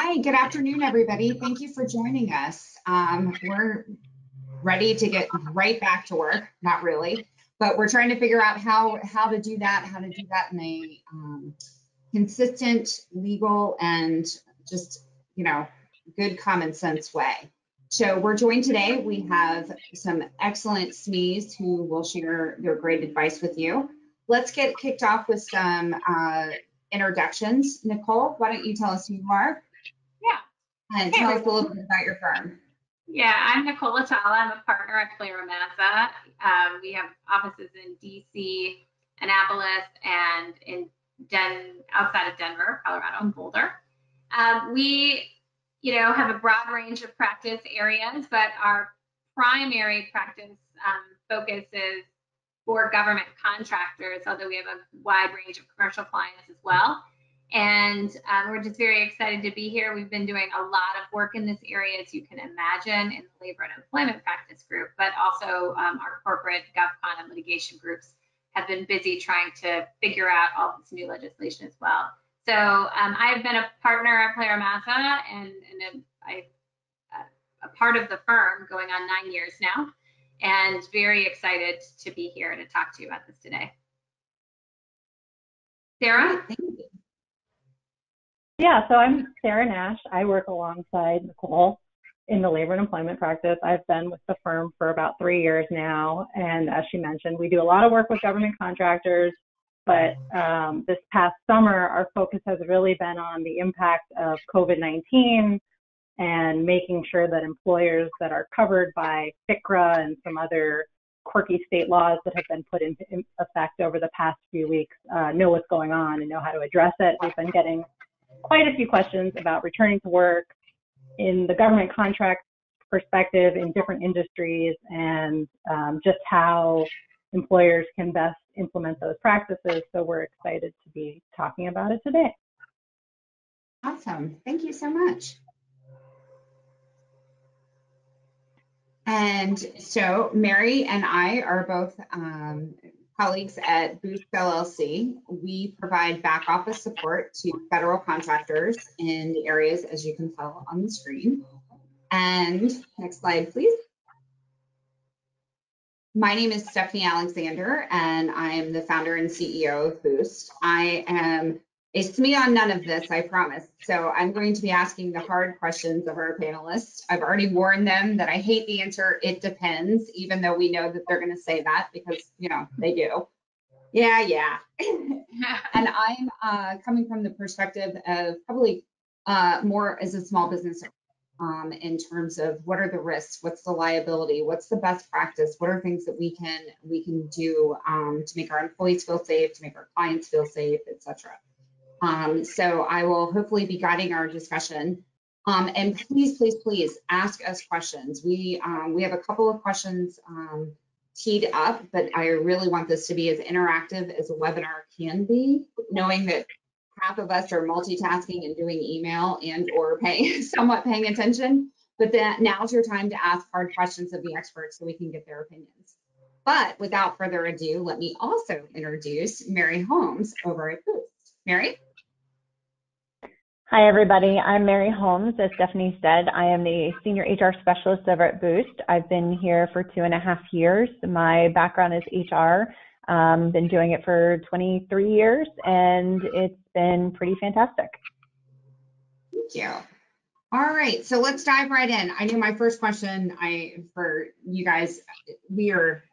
Hi, good afternoon, everybody. Thank you for joining us. Um, we're ready to get right back to work, not really, but we're trying to figure out how, how to do that, how to do that in a um, consistent, legal, and just, you know, good common sense way. So we're joined today. We have some excellent SMEs who will share their great advice with you. Let's get kicked off with some uh, introductions. Nicole, why don't you tell us who you are? And Hey, tell us a little bit about your firm. Yeah, I'm Nicole Atallah. I'm a partner at PilieroMazza. Um, we have offices in DC, Annapolis, and in Den outside of Denver, Colorado, and Boulder. Um, we, you know, have a broad range of practice areas, but our primary practice um, focus is for government contractors, although we have a wide range of commercial clients as well. And um, we're just very excited to be here. We've been doing a lot of work in this area, as you can imagine, in the labor and employment practice group, but also um, our corporate GovCon and litigation groups have been busy trying to figure out all this new legislation as well. So um, I've been a partner at PilieroMazza and, and a, I, a part of the firm going on nine years now, and very excited to be here to talk to you about this today. Sarah? Thank. Yeah, so I'm Sarah Nash. I work alongside Nicole in the labor and employment practice. I've been with the firm for about three years now. And as she mentioned, we do a lot of work with government contractors. But um, this past summer, our focus has really been on the impact of COVID 19 and making sure that employers that are covered by FFCRA and some other quirky state laws that have been put into effect over the past few weeks uh, know what's going on and know how to address it. We've been getting quite a few questions about returning to work in the government contract perspective in different industries and um, just how employers can best implement those practices. So we're excited to be talking about it today. Awesome. Thank you so much. And so Mary and I are both um, colleagues at Boost LLC. We provide back office support to federal contractors in the areas, as you can tell on the screen. And next slide, please. My name is Stephanie Alexander, and I am the founder and CEO of Boost. I am it's me on none of this, I promise. So I'm going to be asking the hard questions of our panelists. I've already warned them that I hate the answer, it depends, even though we know that they're going to say that because, you know, they do. Yeah, yeah. and I'm uh, coming from the perspective of probably uh, more as a small business um, in terms of what are the risks, what's the liability, what's the best practice, what are things that we can we can do um, to make our employees feel safe, to make our clients feel safe, etc. Um, so I will hopefully be guiding our discussion. Um, and please, please, please ask us questions. We um, we have a couple of questions um, teed up, but I really want this to be as interactive as a webinar can be, knowing that half of us are multitasking and doing email and or paying somewhat paying attention. But that now's your time to ask hard questions of the experts so we can get their opinions. But without further ado, let me also introduce Mary Holmes over at Boost. Mary? Hi, everybody. I'm Mary Holmes. As Stephanie said, I am the Senior HR Specialist over at Boost. I've been here for two and a half years. My background is HR. Um, been doing it for 23 years, and it's been pretty fantastic. Thank you. All right, so let's dive right in. I knew my first question I for you guys, we are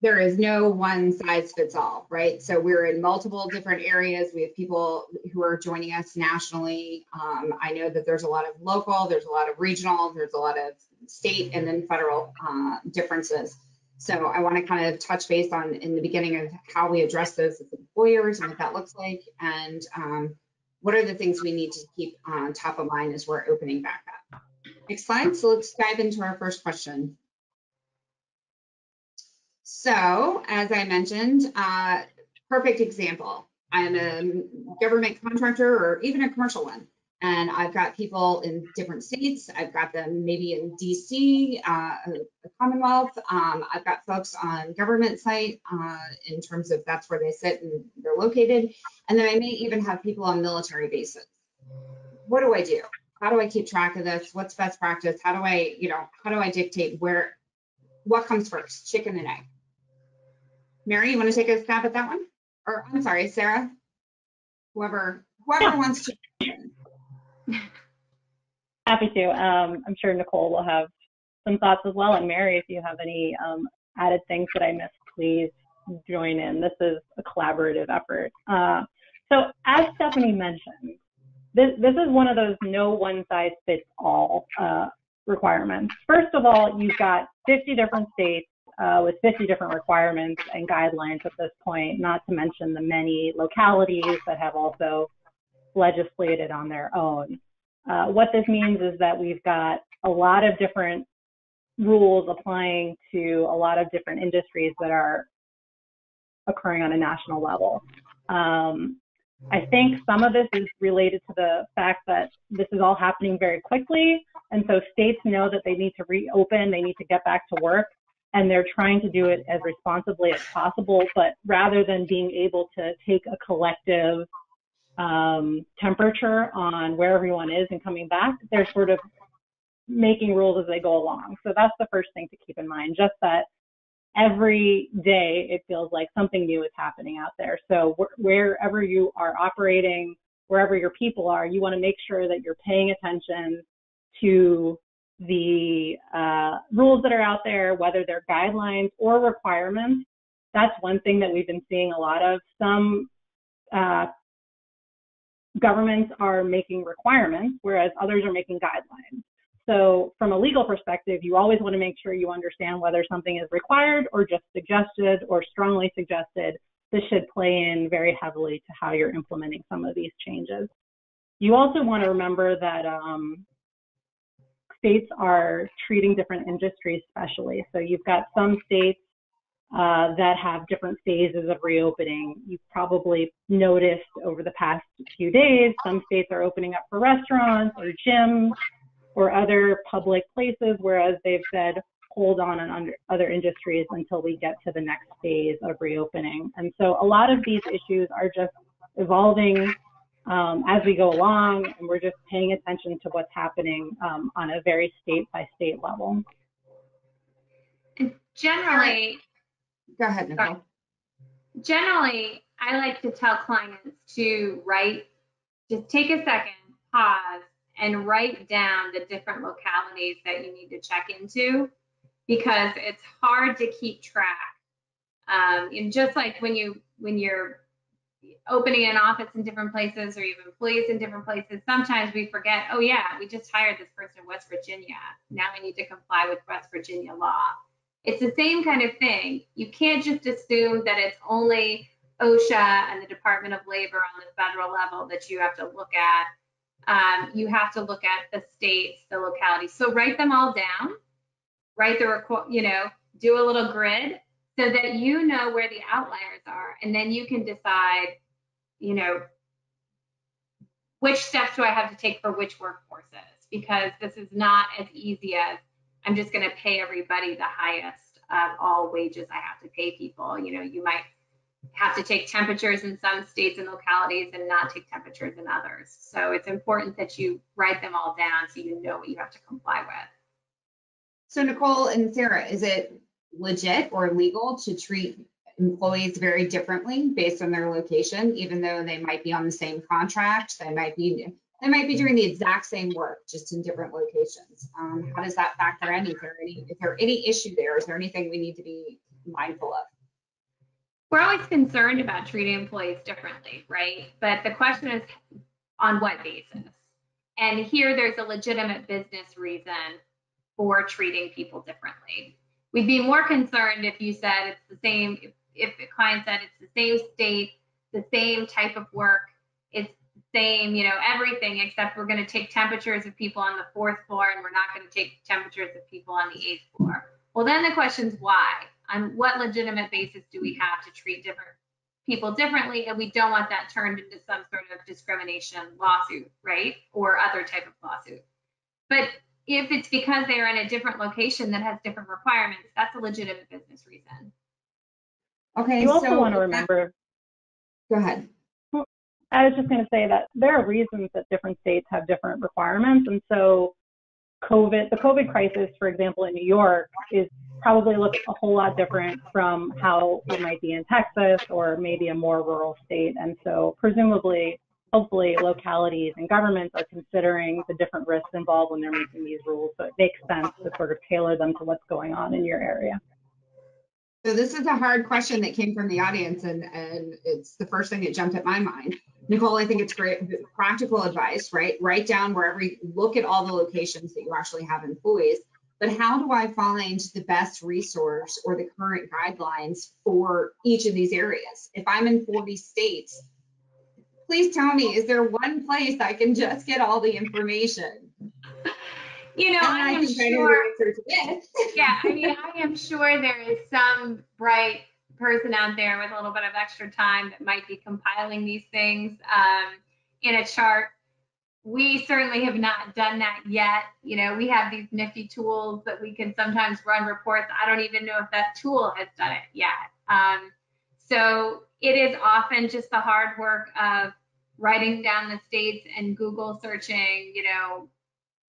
there is no one size fits all, right? So we're in multiple different areas. We have people who are joining us nationally. Um, I know that there's a lot of local, there's a lot of regional, there's a lot of state and then federal uh, differences. So I want to kind of touch base on in the beginning of how we address those as employers and what that looks like, and um, what are the things we need to keep on top of mind as we're opening back up. Next slide. So let's dive into our first question. So, as I mentioned, uh, perfect example. I'm a government contractor or even a commercial one. And I've got people in different states. I've got them maybe in DC, uh, the Commonwealth. Um, I've got folks on government site uh, in terms of that's where they sit and they're located. And then I may even have people on military bases. What do I do? how do I keep track of this? What's best practice? How do I, you know, how do I dictate where, what comes first, chicken and egg? Mary, you want to take a stab at that one? Or I'm sorry, Sarah? Whoever, whoever Yeah. wants to. Happy to. Um, I'm sure Nicole will have some thoughts as well. And Mary, if you have any um, added things that I missed, please join in. This is a collaborative effort. Uh, so as Stephanie mentioned, this, this is one of those no one size fits all uh, requirements. First of all, you've got 50 different states uh, with 50 different requirements and guidelines at this point, not to mention the many localities that have also legislated on their own. Uh, what this means is that we've got a lot of different rules applying to a lot of different industries that are occurring on a national level. Um, I think some of this is related to the fact that this is all happening very quickly. And so states know that they need to reopen, they need to get back to work, and they're trying to do it as responsibly as possible. But rather than being able to take a collective um, temperature on where everyone is and coming back, they're sort of making rules as they go along. So that's the first thing to keep in mind, just that every day it feels like something new is happening out there. So wh- wherever you are operating, wherever your people are, you want to make sure that you're paying attention to the uh, rules that are out there, whether they're guidelines or requirements. That's one thing that we've been seeing a lot of. Some uh, governments are making requirements, whereas others are making guidelines. So from a legal perspective, you always want to make sure you understand whether something is required or just suggested or strongly suggested. This should play in very heavily to how you're implementing some of these changes. You also want to remember that um, states are treating different industries specially. So you've got some states uh, that have different phases of reopening. You've probably noticed over the past few days, some states are opening up for restaurants or gyms or other public places, whereas they've said hold on on other industries until we get to the next phase of reopening. And so a lot of these issues are just evolving um, as we go along, and we're just paying attention to what's happening um, on a very state by state level. Generally, Go ahead, Sorry. Nicole. generally, I like to tell clients to write, just take a second, pause, and write down the different localities that you need to check into because it's hard to keep track. Um, and just like when you when you're opening an office in different places or you have employees in different places, sometimes we forget, oh yeah, we just hired this person in West Virginia. Now we need to comply with West Virginia law. It's the same kind of thing. You can't just assume that it's only OSHA and the Department of Labor on the federal level that you have to look at. Um, you have to look at the states, the localities. So write them all down. Write the you know, do a little grid so that you know where the outliers are, and then you can decide, you know, which steps do I have to take for which workforces? Because this is not as easy as I'm just going to pay everybody the highest of all wages I have to pay people. You know, you might have to take temperatures in some states and localities and not take temperatures in others. So it's important that you write them all down so you know what you have to comply with. So Nicole and Sarah, is it legit or legal to treat employees very differently based on their location, even though they might be on the same contract? They might be, they might be doing the exact same work, just in different locations. Um, how does that factor in? Is there any, is there any issue there? Is there anything we need to be mindful of? We're always concerned about treating employees differently, right? But the question is on what basis? And here there's a legitimate business reason for treating people differently. We'd be more concerned if you said it's the same, if, if a client said it's the same state, the same type of work, it's the same, you know, everything, except we're going to take temperatures of people on the fourth floor and we're not going to take temperatures of people on the eighth floor. Well, then the question is why? On what legitimate basis do we have to treat different people differently? And we don't want that turned into some sort of discrimination lawsuit, right? Or other type of lawsuit. But if it's because they're in a different location that has different requirements, that's a legitimate business reason. Okay, You also so want to remember Go ahead. I was just going to say that there are reasons that different states have different requirements. And so COVID, the COVID crisis, for example, in New York is probably look a whole lot different from how it might be in Texas or maybe a more rural state. And so presumably, hopefully localities and governments are considering the different risks involved when they're making these rules. So it makes sense to sort of tailor them to what's going on in your area. So this is a hard question that came from the audience and, and it's the first thing that jumped at my mind. Nicole, I think it's great, practical advice, right? Write down wherever, you look at all the locations that you actually have employees. But how do I find the best resource or the current guidelines for each of these areas? If I'm in 40 states, please tell me, is there one place I can just get all the information? You know, And I am think I know sure. answer to this. yeah, I mean, I am sure there is some bright person out there with a little bit of extra time that might be compiling these things um, in a chart. We certainly have not done that yet. You know, we have these nifty tools that we can sometimes run reports. I don't even know if that tool has done it yet. Um, so it is often just the hard work of writing down the states and Google searching, you know,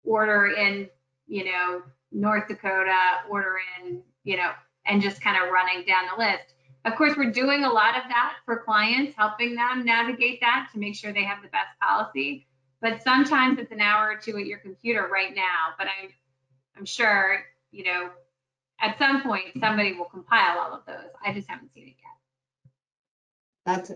order in, you know, North Dakota, order in, you know, and just kind of running down the list. Of course, we're doing a lot of that for clients, helping them navigate that to make sure they have the best policy. But sometimes it's an hour or two at your computer right now. But I'm, I'm sure, you know, at some point somebody will compile all of those. I just haven't seen it yet. That's,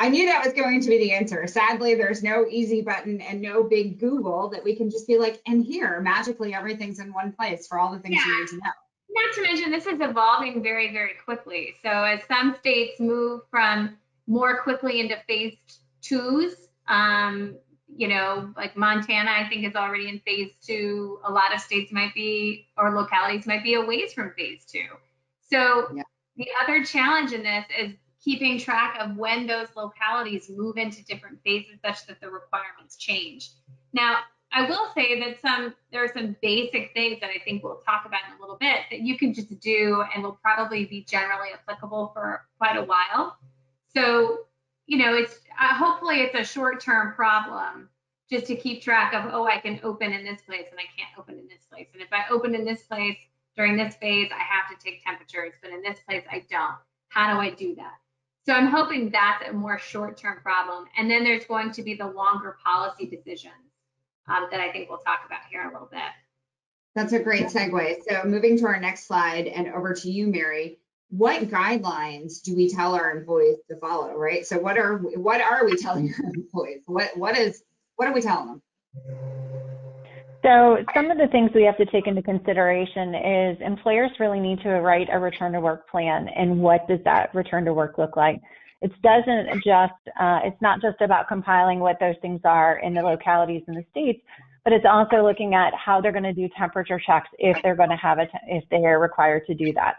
I knew that was going to be the answer. Sadly, there's no easy button and no big Google that we can just be like, and here, magically, everything's in one place for all the things you need to know. Not to mention, this is evolving very, very quickly. So as some states move from more quickly into phase twos, um, you know, like Montana, I think is already in phase two. A lot of states might be, or localities might be a ways from phase two. So Yeah. the other challenge in this is keeping track of when those localities move into different phases such that the requirements change. Now, I will say that some there are some basic things that I think we'll talk about in a little bit that you can just do and will probably be generally applicable for quite a while. So, you know, it's uh, hopefully it's a short-term problem just to keep track of oh, I can open in this place and I can't open in this place. And if I open in this place during this phase, I have to take temperatures, but in this place I don't. How do I do that? So I'm hoping that's a more short-term problem. And then there's going to be the longer policy decisions um, that I think we'll talk about here in a little bit. That's a great segue. So moving to our next slide and over to you, Mary. What guidelines do we tell our employees to follow, right? So what are, what are we telling our employees? What, what is, what are we telling them? So some of the things we have to take into consideration is employers really need to write a return to work plan and what does that return to work look like? It doesn't just, uh, it's not just about compiling what those things are in the localities in the states, but it's also looking at how they're going to do temperature checks if they're going to have it, if they're required to do that,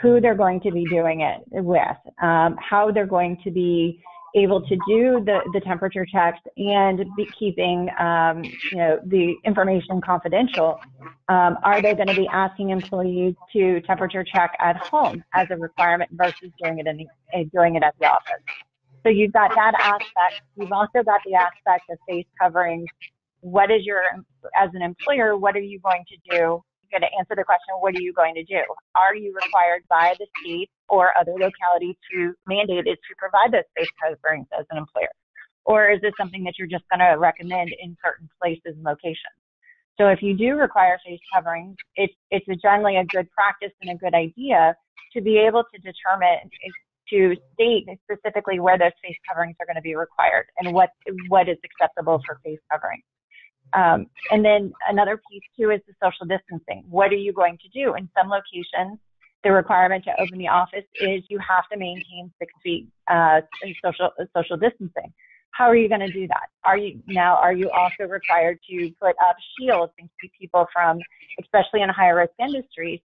who they're going to be doing it with, um, how they're going to be able to do the, the temperature checks and be keeping um, you know the information confidential um, are they going to be asking employees to temperature check at home as a requirement versus doing it in the, uh, doing it at the office? So you've got that aspect. You've also got the aspect of face coverings. What is your as an employer what are you going to do going to answer the question what are you going to do are you required by the state or other locality to mandate it to provide those face coverings as an employer? Or is this something that you're just going to recommend in certain places and locations? So if you do require face coverings, it's, it's generally a good practice and a good idea to be able to determine, to state specifically where those face coverings are going to be required and what, what is acceptable for face coverings. Um, and then another piece too is the social distancing. What are you going to do? In some locations, the requirement to open the office is you have to maintain six feet uh, social social distancing. How are you going to do that? Are you now? Are you also required to put up shields and keep people from, especially in higher risk industries,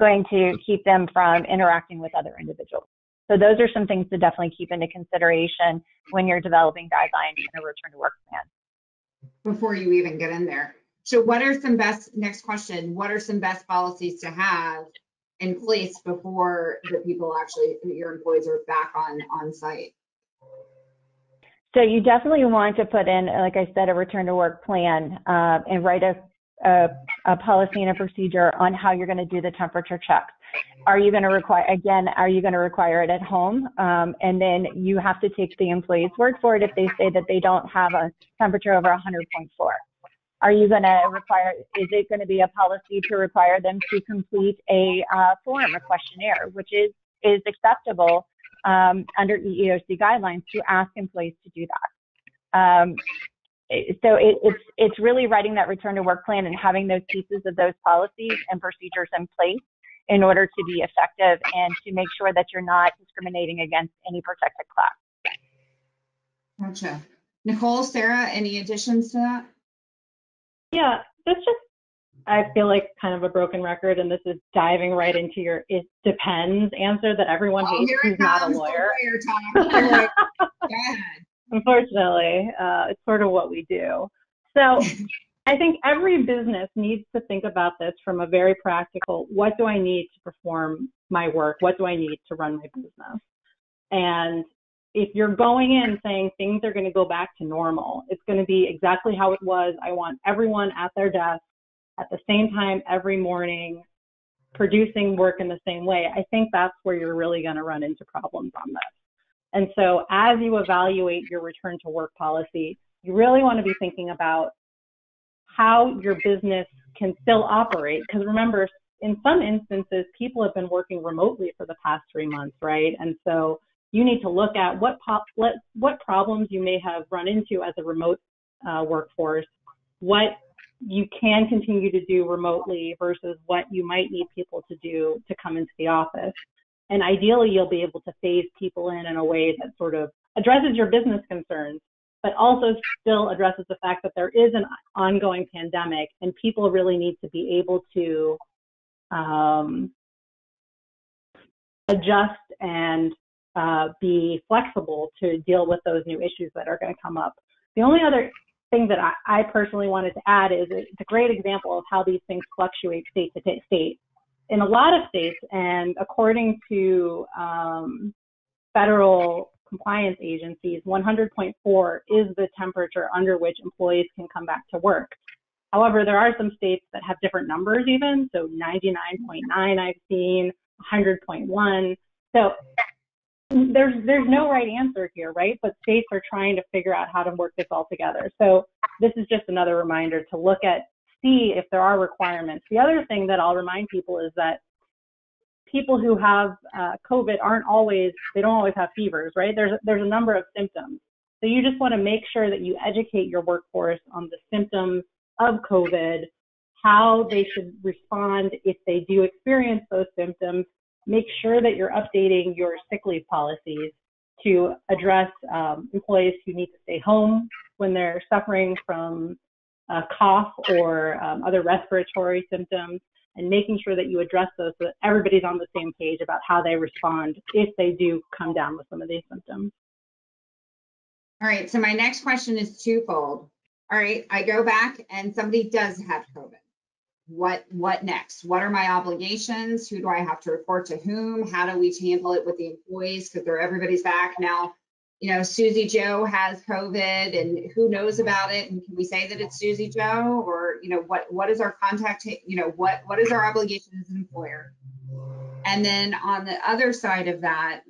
going to keep them from interacting with other individuals? So those are some things to definitely keep into consideration when you're developing guidelines in a return to work plan. Before you even get in there. So what are some best, next question, what are some best policies to have in place before the people actually, your employees are back on, on site? So you definitely want to put in, like I said, a return to work plan uh, and write a, a, a policy and a procedure on how you're going to do the temperature checks. Are you going to require, again, are you going to require it at home? Um, and then you have to take the employee's word for it if they say that they don't have a temperature over 100.4. Are you going to require, is it going to be a policy to require them to complete a uh, form, a questionnaire, which is, is acceptable um, under EEOC guidelines to ask employees to do that. Um, so it, it's it's really writing that return to work plan and having those pieces of those policies and procedures in place in order to be effective and to make sure that you're not discriminating against any protected class. Gotcha. Nicole, Sarah, any additions to that? Yeah, this just I feel like kind of a broken record, and this is diving right into your "it depends" answer that everyone Oh, hates here who's not a lawyer. lawyer talk. Go ahead. Unfortunately, uh, it's sort of what we do. So I think every business needs to think about this from a very practical, what do I need to perform my work? What do I need to run my business? And if you're going in saying things are going to go back to normal, it's going to be exactly how it was. I want everyone at their desk at the same time every morning producing work in the same way. I think that's where you're really going to run into problems on this. And so as you evaluate your return to work policy, you really want to be thinking about how your business can still operate. Because remember, in some instances, people have been working remotely for the past three months, right? And so you need to look at what pop, what, problems you may have run into as a remote uh, workforce, what you can continue to do remotely versus what you might need people to do to come into the office. And ideally, you'll be able to phase people in in a way that sort of addresses your business concerns, but also still addresses the fact that there is an ongoing pandemic and people really need to be able to um, adjust and uh, be flexible to deal with those new issues that are going to come up. The only other thing that I, I personally wanted to add is it's a great example of how these things fluctuate state to state. In a lot of states, and according to um, federal compliance agencies, 100.4 is the temperature under which employees can come back to work. However, there are some states that have different numbers even, so 99.9 I've seen, 100.1. So there's there's no right answer here, right? But states are trying to figure out how to work this all together. So this is just another reminder to look at see if there are requirements. The other thing that I'll remind people is that people who have uh, COVID aren't always they don't always have fevers, right? There's there's a number of symptoms. So you just want to make sure that you educate your workforce on the symptoms of COVID, how they should respond if they do experience those symptoms, make sure that you're updating your sick leave policies to address um, employees who need to stay home when they're suffering from a cough or um, other respiratory symptoms and making sure that you address those so that everybody's on the same page about how they respond if they do come down with some of these symptoms. All right, so my next question is twofold. All right, I go back and somebody does have COVID. What what next? What are my obligations? Who do I have to report to whom? How do we handle it with the employees because they're everybody's back now? You know, Susie Joe has COVID, and who knows about it? And can we say that it's Susie Joe, or you know, what what is our contact? You know, what what is our obligation as an employer? And then on the other side of that,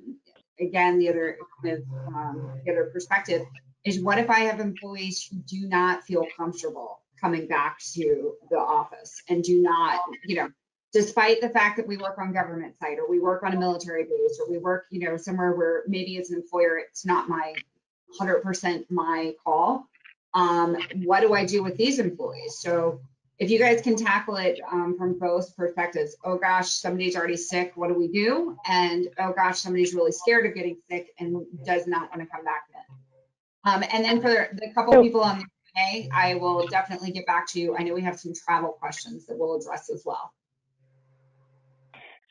again, the other kind of um, the other perspective is what if I have employees who do not feel comfortable coming back to the office and do not, you know, despite the fact that we work on government site or we work on a military base or we work, you know, somewhere where maybe as an employer it's not my 100% my call. Um, what do I do with these employees? So if you guys can tackle it um, from both perspectives, oh gosh, somebody's already sick, what do we do? And oh gosh, somebody's really scared of getting sick and does not want to come back then. Um, and then for the couple people on the Q&A, I will definitely get back to you. I know we have some travel questions that we'll address as well.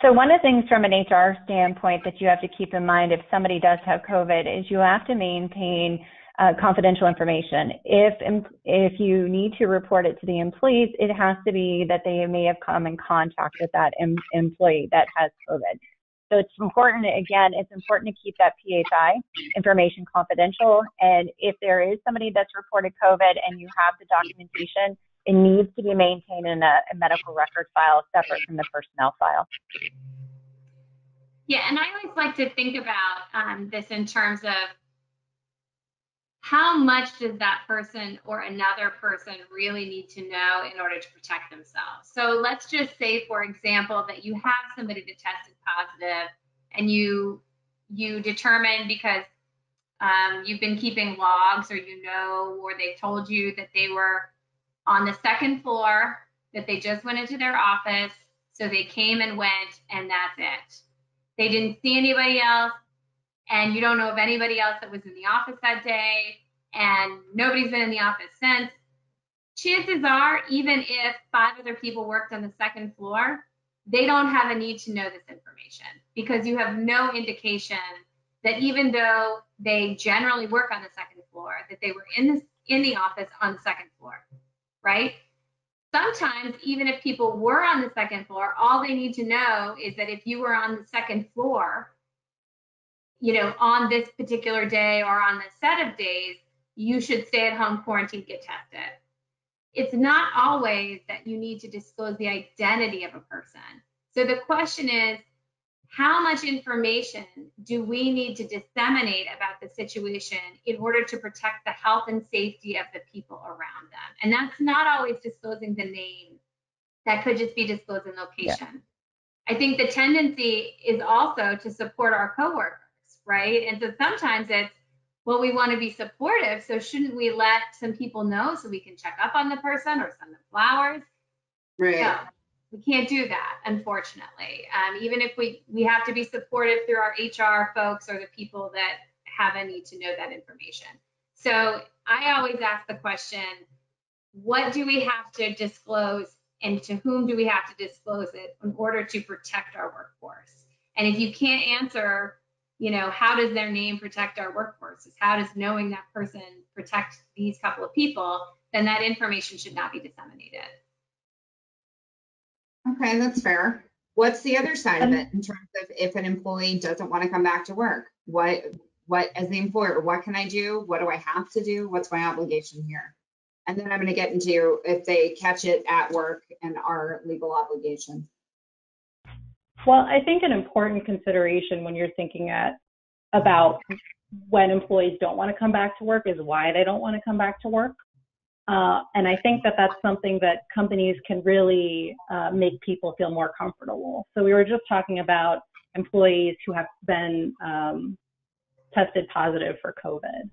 So one of the things from an HR standpoint that you have to keep in mind if somebody does have COVID is you have to maintain uh, confidential information. If if you need to report it to the employees, it has to be that they may have come in contact with that em- employee that has COVID. So it's important, again, it's important to keep that PHI information confidential. And if there is somebody that's reported COVID and you have the documentation, it needs to be maintained in a, a medical record file separate from the personnel file. Yeah, and I always like to think about um, this in terms of how much does that person or another person really need to know in order to protect themselves? So let's just say, for example, that you have somebody that tested positive and you you determine because um, you've been keeping logs or you know or they told you that they were on the second floor that they just went into their office. So they came and went and that's it. They didn't see anybody else and you don't know of anybody else that was in the office that day and nobody's been in the office since. Chances are even if five other people worked on the second floor they don't have a need to know this information because you have no indication that even though they generally work on the second floor that they were in the in the office on the second floor right? Sometimes even if people were on the second floor all they need to know is that if you were on the second floor you know on this particular day or on the set of days you should stay at home quarantine get tested. It's not always that you need to disclose the identity of a person. So the question is how much information do we need to disseminate about the situation in order to protect the health and safety of the people around them? And that's not always disclosing the name. That could just be disclosing location. Yeah. I think the tendency is also to support our coworkers, right? And so sometimes it's, well, we want to be supportive, so shouldn't we let some people know so we can check up on the person or send them flowers? Right. No, we can't do that, unfortunately. Um, even if we we have to be supportive through our HR folks or the people that have a need to know that information. So I always ask the question, what do we have to disclose and to whom do we have to disclose it in order to protect our workforce? And if you can't answer, you know, how does their name protect our workforce? How does knowing that person protect these couple of people? Then that information should not be disseminated. Okay, that's fair. What's the other side of um, it in terms of if an employee doesn't want to come back to work? What, what, as the employer, what can I do? What do I have to do? What's my obligation here? And then I'm going to get into if they catch it at work and our legal obligation. Well, I think an important consideration when you're thinking at about when employees don't want to come back to work is why they don't want to come back to work. Uh, and I think that that's something that companies can really uh, make people feel more comfortable. So we were just talking about employees who have been um, tested positive for COVID.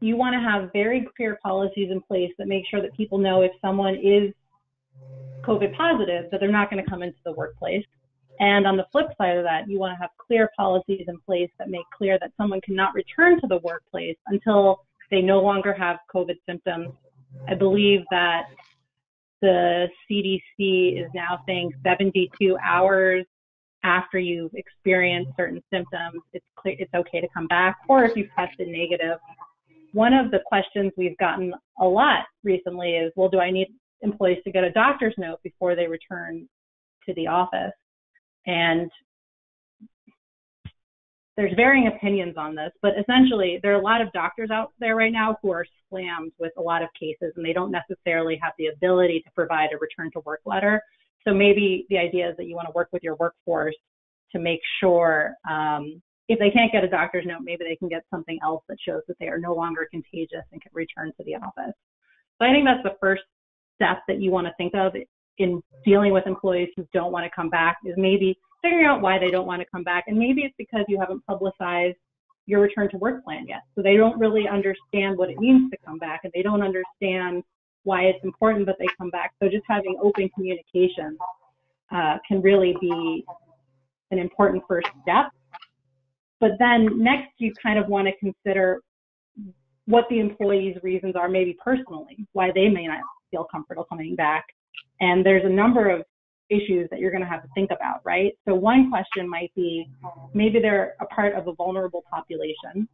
You want to have very clear policies in place that make sure that people know if someone is COVID positive, that they're not going to come into the workplace. And on the flip side of that, you want to have clear policies in place that make clear that someone cannot return to the workplace until they no longer have COVID symptoms I believe that the CDC is now saying 72 hours after you've experienced certain symptoms, it's clear, it's okay to come back, or if you've tested negative. One of the questions we've gotten a lot recently is, well, do I need employees to get a doctor's note before they return to the office? And there's varying opinions on this, but essentially there are a lot of doctors out there right now who are slammed with a lot of cases and they don't necessarily have the ability to provide a return to work letter. So maybe the idea is that you want to work with your workforce to make sure um, if they can't get a doctor's note, maybe they can get something else that shows that they are no longer contagious and can return to the office. So I think that's the first step that you want to think of in dealing with employees who don't want to come back is maybe figuring out why they don't want to come back. And maybe it's because you haven't publicized your return to work plan yet. So they don't really understand what it means to come back and they don't understand why it's important that they come back. So just having open communication uh, can really be an important first step. But then next, you kind of want to consider what the employee's reasons are, maybe personally, why they may not feel comfortable coming back. And there's a number of issues that you're going to have to think about, right? So one question might be maybe they're a part of a vulnerable population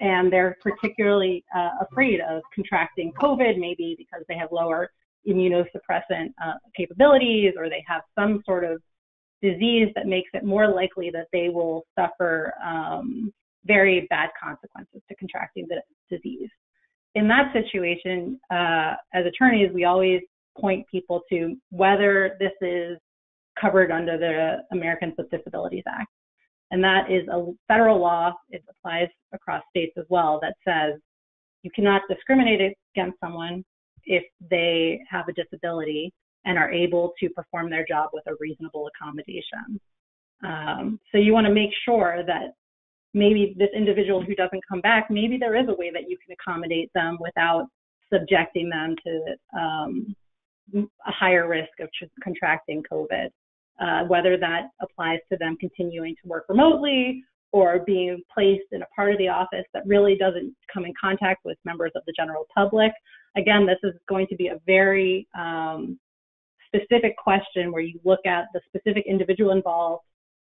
and they're particularly uh, afraid of contracting COVID, maybe because they have lower immunosuppressant uh, capabilities or they have some sort of disease that makes it more likely that they will suffer um, very bad consequences to contracting the disease. In that situation, uh, as attorneys, we always point people to whether this is covered under the Americans with Disabilities Act. And that is a federal law, it applies across states as well, that says you cannot discriminate against someone if they have a disability and are able to perform their job with a reasonable accommodation. Um, so you want to make sure that maybe this individual who doesn't come back, maybe there is a way that you can accommodate them without subjecting them to um, a higher risk of contracting COVID. Uh, whether that applies to them continuing to work remotely or being placed in a part of the office that really doesn't come in contact with members of the general public. Again, this is going to be a very um, specific question where you look at the specific individual involved,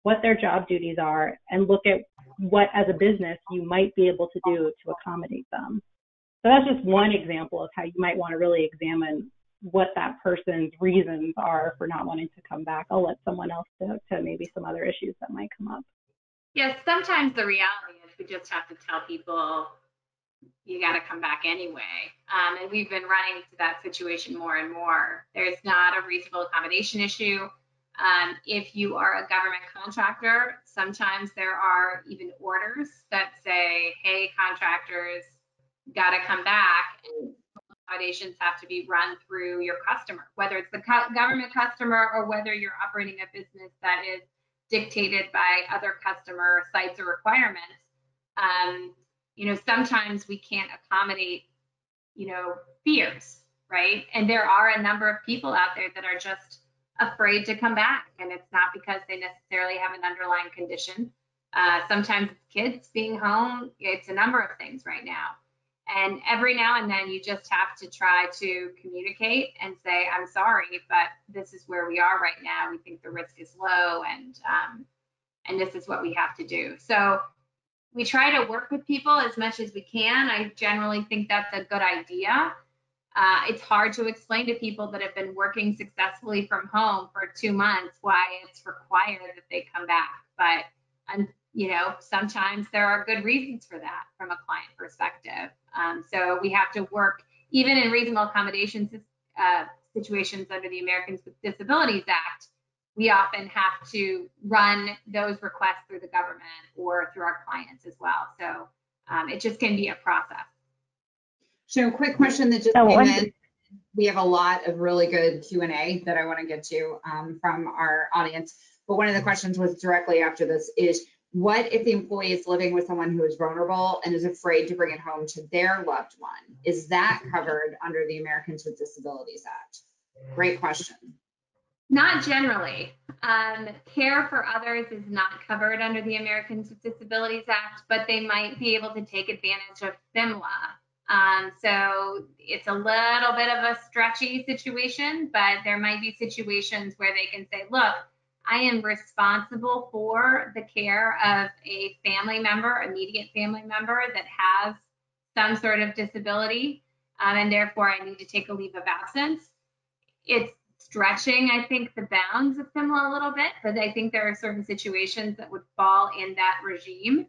what their job duties are, and look at what, as a business, you might be able to do to accommodate them. So that's just one example of how you might want to really examine what that person's reasons are for not wanting to come back. I'll let someone else to, to maybe some other issues that might come up. Yes, sometimes the reality is we just have to tell people you got to come back anyway. Um, and we've been running into that situation more and more. There's not a reasonable accommodation issue. Um, if you are a government contractor, sometimes there are even orders that say, hey, contractors, got to come back. And accommodations have to be run through your customer, whether it's the co- government customer or whether you're operating a business that is dictated by other customer sites or requirements. Um, you know, sometimes we can't accommodate, you know, fears, right? And there are a number of people out there that are just afraid to come back, and it's not because they necessarily have an underlying condition. Uh, sometimes kids being home. It's a number of things right now. And every now and then you just have to try to communicate and say, I'm sorry, but this is where we are right now. We think the risk is low and um, and this is what we have to do. So we try to work with people as much as we can. I generally think that's a good idea. Uh, it's hard to explain to people that have been working successfully from home for two months why it's required that they come back. But you know, sometimes there are good reasons for that from a client perspective. Um, so we have to work, even in reasonable accommodations uh, situations under the Americans with Disabilities Act, we often have to run those requests through the government or through our clients as well. So um, it just can be a process. So quick question that just oh, came in. We have a lot of really good Q&A that I want to get to um, from our audience. But one of the questions was directly after this is, what if the employee is living with someone who is vulnerable and is afraid to bring it home to their loved one? Is that covered under the Americans with Disabilities Act? Great question. Not generally. Um, care for others is not covered under the Americans with Disabilities Act, but they might be able to take advantage of FMLA. Um, so it's a little bit of a stretchy situation, but there might be situations where they can say, look, I am responsible for the care of a family member, immediate family member that has some sort of disability, um, and therefore I need to take a leave of absence. It's stretching, I think, the bounds of FMLA a little bit, but I think there are certain situations that would fall in that regime.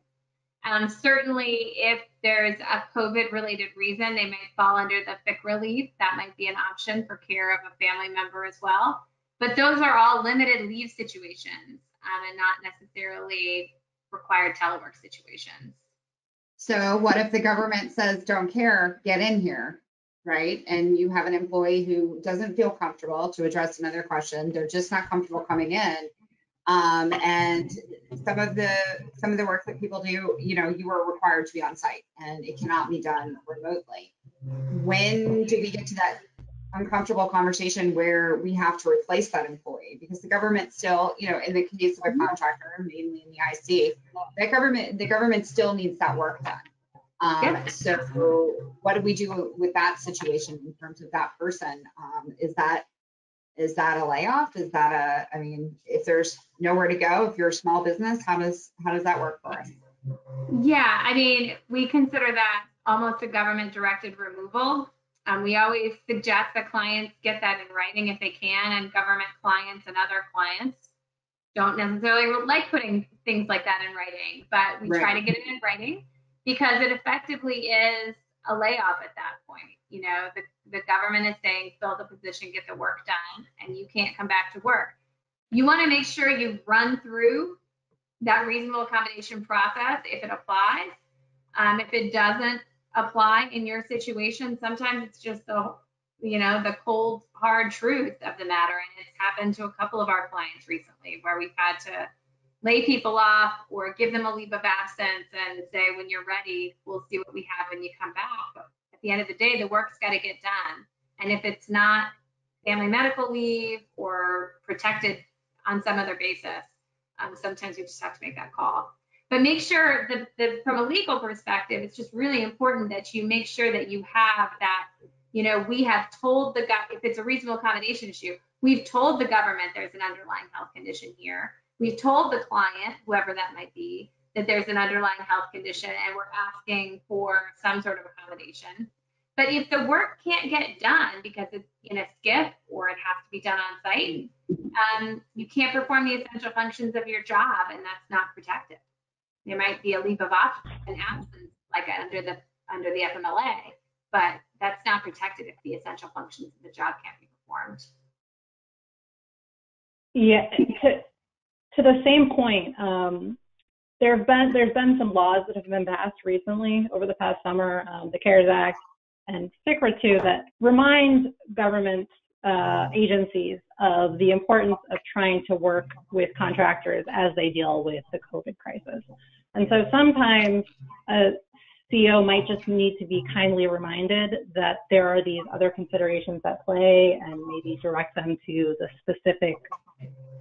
Um, certainly, if there's a COVID related reason, they may fall under the FFCRA relief. That might be an option for care of a family member as well. But those are all limited leave situations um, and not necessarily required telework situations. So what if the government says, don't care, get in here, right? And you have an employee who doesn't feel comfortable to address another question. They're just not comfortable coming in. Um, and some of the some of the work that people do, you know, you are required to be on site and it cannot be done remotely. When do we get to that uncomfortable conversation where we have to replace that employee because the government still, you know, in the case of a mm-hmm. contractor, mainly in the IC, that government, the government still needs that work done. Um, yeah. So what do we do with that situation in terms of that person? Um, is that is that a layoff? Is that a? I mean, if there's nowhere to go, if you're a small business, how does how does that work for us? Yeah, I mean, we consider that almost a government directed removal. Um, we always suggest that clients get that in writing if they can, and government clients and other clients. don't necessarily like putting things like that in writing, but we try to get it in writing because it effectively is a layoff at that point. You know, the, the government is saying fill the position, get the work done, and you can't come back to work. You want to make sure you run through that reasonable accommodation process if it applies. Um, if it doesn't apply in your situation, sometimes it's just the you know the cold hard truth of the matter. And it's happened to a couple of our clients recently where we've had to lay people off or give them a leave of absence and say when you're ready we'll see what we have when you come back. But at the end of the day the work's got to get done. And if it's not family medical leave or protected on some other basis um, sometimes we just have to make that call but make sure that, that from a legal perspective it's just really important that you make sure that you have that you know, we have told the gov if it's a reasonable accommodation issue, we've told the government there's an underlying health condition here. We've told the client, whoever that might be, that there's an underlying health condition and we're asking for some sort of accommodation. But if the work can't get done because it's in a SCIF or it has to be done on site, um, you can't perform the essential functions of your job and that's not protected. There might be a leave of absence, like under the under the FMLA, but that's not protected if the essential functions of the job can't be performed. Yeah, to, to the same point, um, there have been there's been some laws that have been passed recently over the past summer, um, the CARES Act and FFCRA too, that remind government uh, agencies of the importance of trying to work with contractors as they deal with the COVID crisis. And so sometimes a CEO might just need to be kindly reminded that there are these other considerations at play and maybe direct them to the specific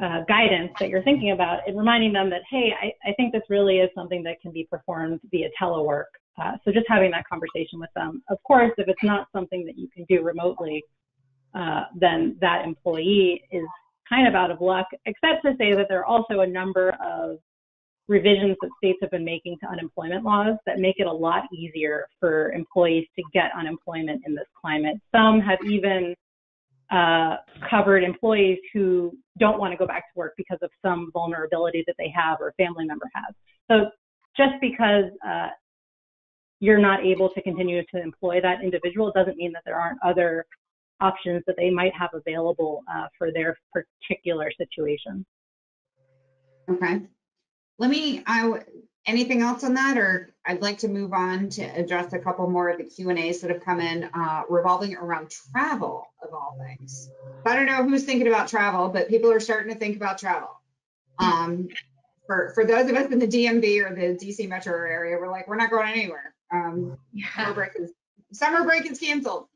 uh, guidance that you're thinking about and reminding them that, hey, I, I think this really is something that can be performed via telework. Uh, so just having that conversation with them. Of course, if it's not something that you can do remotely, uh, then that employee is kind of out of luck, except to say that there are also a number of revisions that states have been making to unemployment laws that make it a lot easier for employees to get unemployment in this climate. Some have even uh, covered employees who don't want to go back to work because of some vulnerability that they have or a family member has. So just because uh, you're not able to continue to employ that individual doesn't mean that there aren't other options that they might have available uh, for their particular situation. Okay. Let me, I, anything else on that, or I'd like to move on to address a couple more of the Q and As that have come in uh, revolving around travel of all things. I don't know who's thinking about travel, but people are starting to think about travel. Um, for, for those of us in the DMV or the DC metro area, we're like, we're not going anywhere. Um, summer break is, summer break is canceled.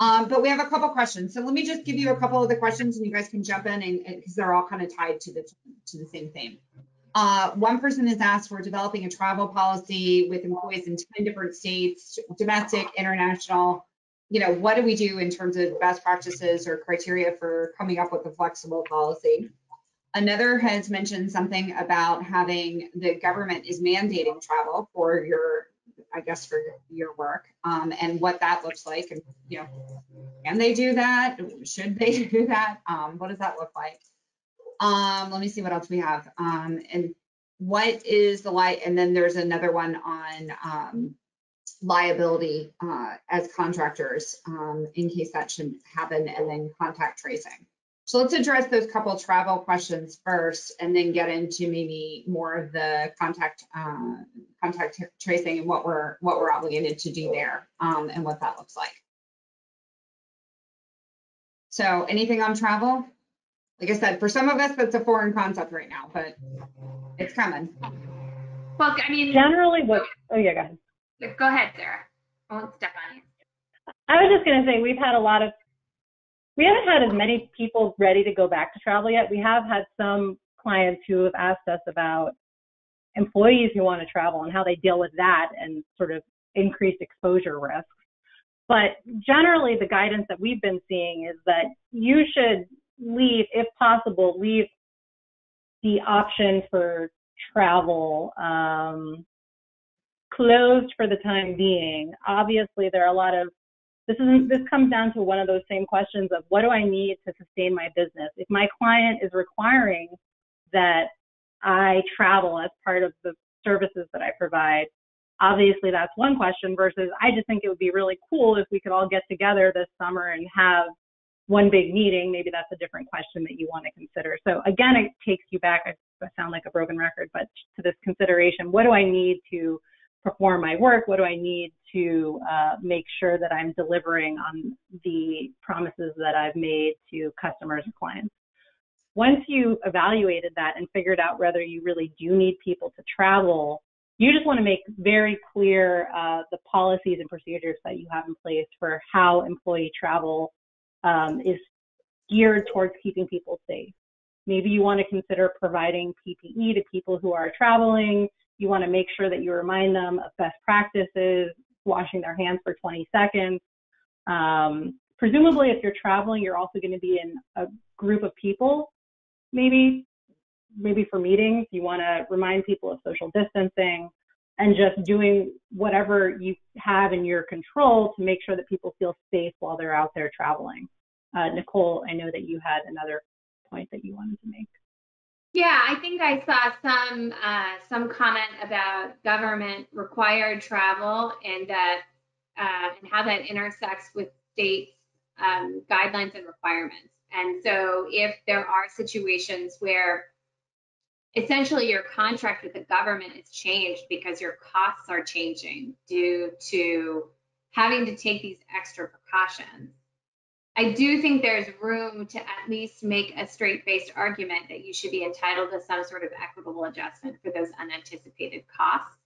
Um, but we have a couple questions. So let me just give you a couple of the questions and you guys can jump in and, because they're all kind of tied to the, to the same theme. Uh, one person has asked for developing a travel policy with employees in 10 different states, domestic, international. You know, what do we do in terms of best practices or criteria for coming up with a flexible policy? Another has mentioned something about having the government is mandating travel for your, I guess, for your work um, and what that looks like. And, you know, can they do that? Should they do that? Um, what does that look like? Um, let me see what else we have. Um, and what is the light? And then there's another one on um, liability uh, as contractors um, in case that should happen, and then contact tracing. So let's address those couple travel questions first, and then get into maybe more of the contact uh, contact tracing and what we're what we're obligated to do there, um, and what that looks like. So anything on travel? Like I said, for some of us, that's a foreign concept right now, but it's coming. Well, I mean, Generally, what, oh yeah, go ahead. go ahead, Sarah. I won't step on you. I was just going to say we've had a lot of, we haven't had as many people ready to go back to travel yet. We have had some clients who have asked us about employees who want to travel and how they deal with that and sort of increased exposure risks. But generally, the guidance that we've been seeing is that you should leave, if possible, leave the option for travel um, closed for the time being. Obviously, there are a lot of this is this comes down to one of those same questions of what do I need to sustain my business? If my client is requiring that I travel as part of the services that I provide. Obviously, that's one question versus I just think it would be really cool if we could all get together this summer and have one big meeting. Maybe that's a different question that you want to consider. So again, it takes you back. I sound like a broken record, but to this consideration, what do I need to perform my work? What do I need to uh, make sure that I'm delivering on the promises that I've made to customers or clients? Once you evaluated that and figured out whether you really do need people to travel, you just want to make very clear uh, the policies and procedures that you have in place for how employee travel um, is geared towards keeping people safe. Maybe you want to consider providing PPE to people who are traveling. You want to make sure that you remind them of best practices, washing their hands for 20 seconds. Um, presumably, if you're traveling, you're also going to be in a group of people, maybe, maybe for meetings. You want to remind people of social distancing and just doing whatever you have in your control to make sure that people feel safe while they're out there traveling. Uh, Nicole, I know that you had another point that you wanted to make. Yeah, I think I saw some uh, some comment about government required travel and that uh, and how that intersects with state um, guidelines and requirements. And so, if there are situations where essentially your contract with the government is changed because your costs are changing due to having to take these extra precautions, I do think there's room to at least make a straight faced argument that you should be entitled to some sort of equitable adjustment for those unanticipated costs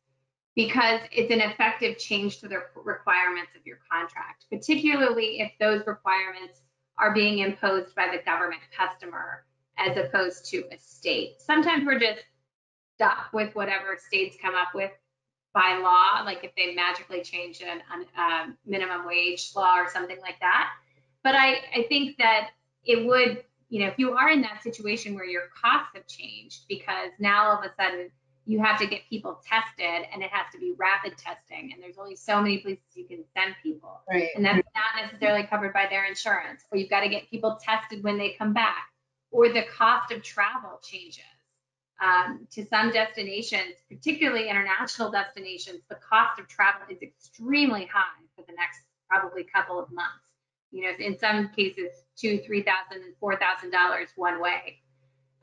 because it's an effective change to the requirements of your contract, particularly if those requirements are being imposed by the government customer as opposed to a state. Sometimes we're just stuck with whatever states come up with by law, like if they magically change a um, minimum wage law or something like that but I, I think that it would, you know, if you are in that situation where your costs have changed because now all of a sudden you have to get people tested and it has to be rapid testing and there's only so many places you can send people. Right. and that's not necessarily covered by their insurance or you've got to get people tested when they come back or the cost of travel changes. Um, to some destinations particularly international destinations the cost of travel is extremely high for the next probably couple of months you know, in some cases, two, three thousand, and four thousand dollars one way.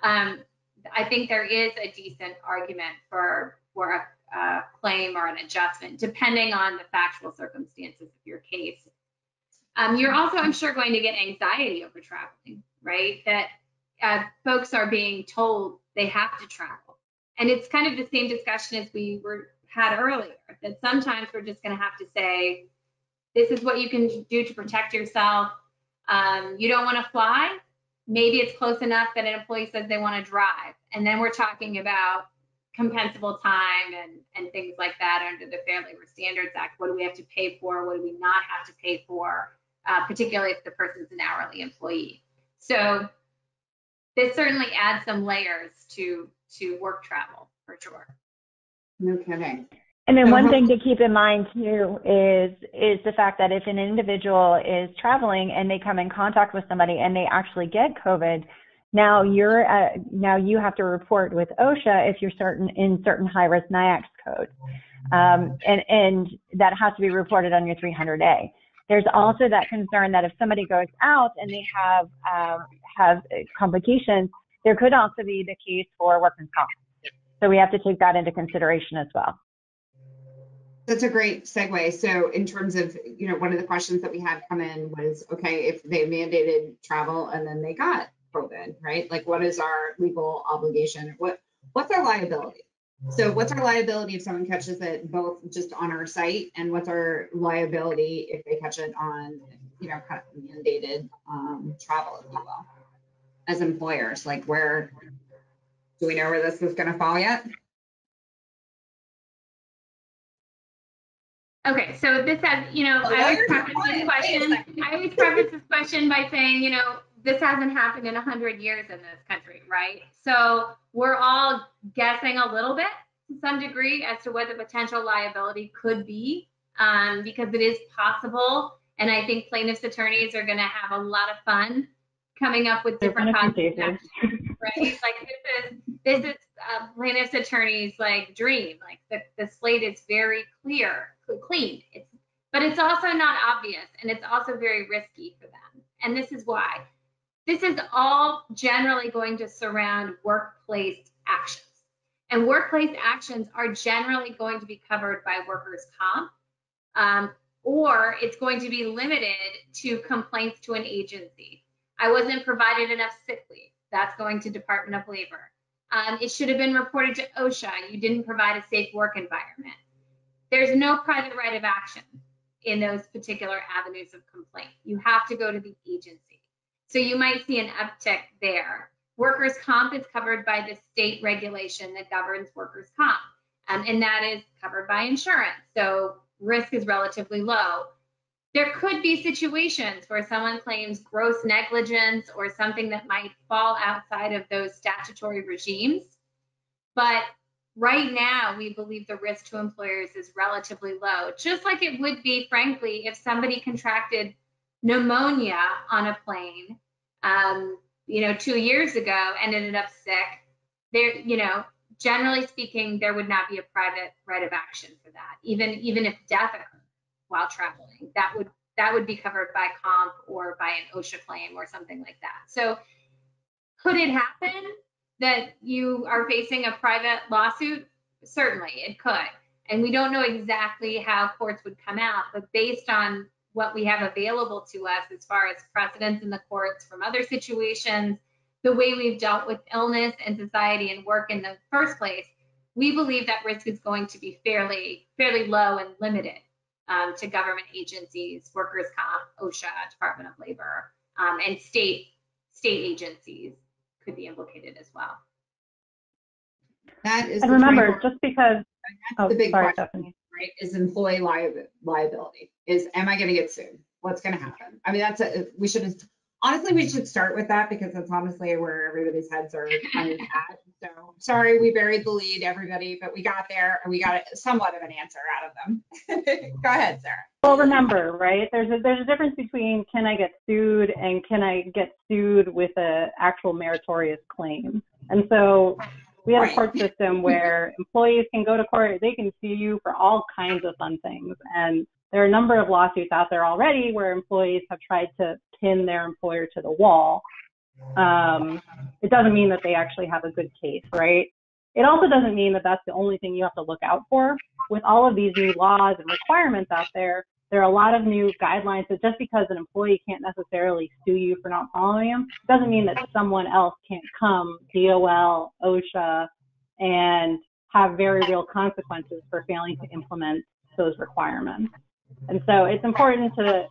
Um, I think there is a decent argument for for a, a claim or an adjustment, depending on the factual circumstances of your case. Um, you're also, I'm sure, going to get anxiety over traveling, right? That uh, folks are being told they have to travel, and it's kind of the same discussion as we were had earlier. That sometimes we're just going to have to say, this is what you can do to protect yourself. Um, you don't want to fly. Maybe it's close enough that an employee says they want to drive. And then we're talking about compensable time and, and things like that under the Fair Labor Standards Act. What do we have to pay for? What do we not have to pay for? Uh, particularly if the person's an hourly employee. So this certainly adds some layers to to work travel for sure. No kidding. And then one Uh-huh. thing to keep in mind too is is the fact that if an individual is traveling and they come in contact with somebody and they actually get COVID, now you're uh, now you have to report with OSHA if you're certain in certain high risk NAICS codes, um, and and that has to be reported on your 300A. There's also that concern that if somebody goes out and they have um, have complications, there could also be the case for workman's comp. So we have to take that into consideration as well. That's a great segue. So in terms of, you know, one of the questions that we had come in was, okay, if they mandated travel and then they got COVID, right? Like what is our legal obligation? What, what's our liability? So what's our liability if someone catches it both just on our site and what's our liability if they catch it on, you know, kind of mandated um, travel, if you will, as employers? Like where, do we know where this is going to fall yet? Okay, so this has, you know, The I always preface this question, Wait a second. I always preface this question by saying, you know, this hasn't happened in a hundred years in this country, right? So we're all guessing a little bit to some degree as to what the potential liability could be, um, because it is possible. And I think plaintiffs' attorneys are gonna have a lot of fun coming up with different been a causes few of cases. action, right? Like this is, this is a plaintiff's attorney's like dream. Like the, the slate is very clear, clean. It's, but it's also not obvious and it's also very risky for them. And this is why. This is all generally going to surround workplace actions. And workplace actions are generally going to be covered by workers' comp, um, or it's going to be limited to complaints to an agency. I wasn't provided enough sick leave. That's going to Department of Labor. Um, it should have been reported to OSHA. You didn't provide a safe work environment. There's no private right of action in those particular avenues of complaint. You have to go to the agency. So you might see an uptick there. Workers' comp is covered by the state regulation that governs workers' comp, um, and that is covered by insurance. So risk is relatively low. There could be situations where someone claims gross negligence or something that might fall outside of those statutory regimes. But right now, we believe the risk to employers is relatively low, just like it would be, frankly, if somebody contracted pneumonia on a plane, um, you know, two years ago and ended up sick. There, you know, generally speaking, there would not be a private right of action for that, even even if death occurred while traveling. That would that would be covered by comp or by an OSHA claim or something like that. So could it happen that you are facing a private lawsuit? Certainly, it could. And we don't know exactly how courts would come out, but based on what we have available to us as far as precedents in the courts from other situations, the way we've dealt with illness and society and work in the first place, we believe that risk is going to be fairly fairly low and limited um, to government agencies, workers' comp, OSHA, Department of Labor, um, and state state agencies could be implicated as well. That is And remember, framework. just because, That's oh, the big sorry, question, Stephanie. right? Is employee liab- liability? Is am I going to get sued? What's going to happen? I mean, that's a we should honestly we should start with that because that's honestly where everybody's heads are kind of at. So sorry we buried the lead, everybody, but we got there and we got somewhat of an answer out of them. Go ahead, Sarah. Well, remember, right? There's a there's a difference between can I get sued and can I get sued with a actual meritorious claim. And so we have a court system where employees can go to court, they can sue you for all kinds of fun things. And there are a number of lawsuits out there already where employees have tried to pin their employer to the wall. Um, it doesn't mean that they actually have a good case, right? It also doesn't mean that that's the only thing you have to look out for. With all of these new laws and requirements out there, there are a lot of new guidelines that just because an employee can't necessarily sue you for not following them doesn't mean that someone else can't come, DOL, OSHA, and have very real consequences for failing to implement those requirements. And so it's important to,